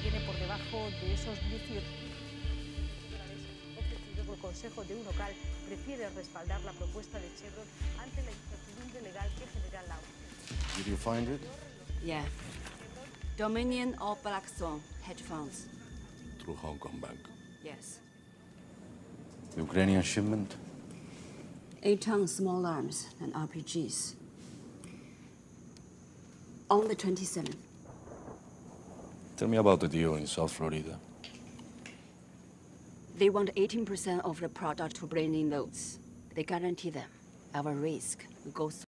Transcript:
de esos 18 dólares ofrecidos, el Consejo de Unocal prefiere respaldar la propuesta de Chevron ante la incertidumbre legal que genera la Did you find it? Yeah. Dominion or Blackstone hedge funds. Through Hong Kong Bank. Yes. The Ukrainian shipment? Eight tons small arms and RPGs. On the 27th. Tell me about the deal in South Florida. They want 18% of the product to bring in loads. They guarantee them. Our risk goes